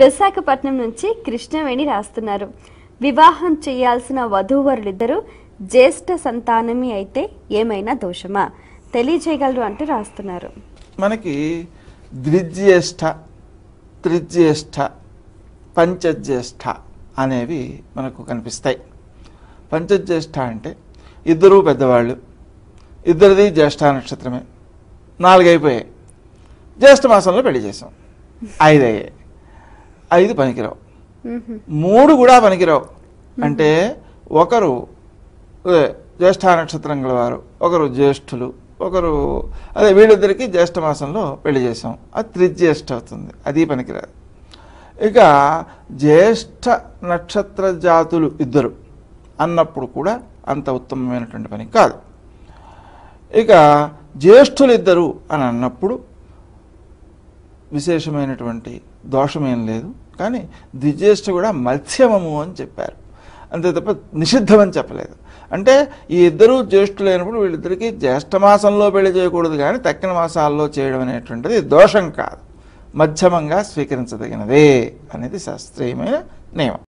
విశాఖపట్నం నుంచి కృష్ణవేణి రాస్తున్నారు. వివాహం చేయాల్సిన వధూవరులిద్దరూ జ్యేష్ఠ సంతానమి అయితే ఏమైనా దోషమా? తెలియజేయగలరు అంటూ రాస్తున్నారు. మనకి ద్విజ్యేష్ఠ త్రిజ్యేష్ఠ పంచజ్యేష్ఠ అనేవి మనకు కనిపిస్తాయి. పంచజ్యేష్ఠ అంటే ఇద్దరూ పెద్దవాళ్ళు ఇద్దరిది జ్యేష్ఠ నక్షత్రమే. నాలుగైపోయాయి. జ్యేష్ఠ మాసంలో పెళ్ళి చేసాం ఐదు ఐదు పనికిరావు. మూడు కూడా పనికిరావు. అంటే ఒకరు జ్యేష్ఠ నక్షత్రం గలవారు ఒకరు జ్యేష్ఠులు ఒకరు అదే వీళ్ళిద్దరికి జ్యేష్ఠ మాసంలో పెళ్ళి చేసాం అది త్రిజ్యేష్ఠ అవుతుంది. అది పనికిరాదు. ఇక జ్యేష్ఠ నక్షత్ర జాతులు ఇద్దరు. అన్నప్పుడు కూడా అంత ఉత్తమమైనటువంటి పని కాదు. ఇక జ్యేష్ఠులు ఇద్దరు అని అన్నప్పుడు విశేషమైనటువంటి దోషమేం లేదు. కానీ ద్విజ్యేష్ఠ కూడా మధ్యమము అని చెప్పారు. అంతే తప్ప నిషిద్ధమని చెప్పలేదు. అంటే ఈ ఇద్దరు జ్యేష్ఠులైనప్పుడు వీళ్ళిద్దరికీ జ్యేష్ఠమాసంలో పెళ్ళి చేయకూడదు కానీ తక్కిన మాసాల్లో చేయడం అనేటువంటిది దోషం కాదు. మధ్యమంగా స్వీకరించదగినదే అనేది శాస్త్రీయమైన నియమం.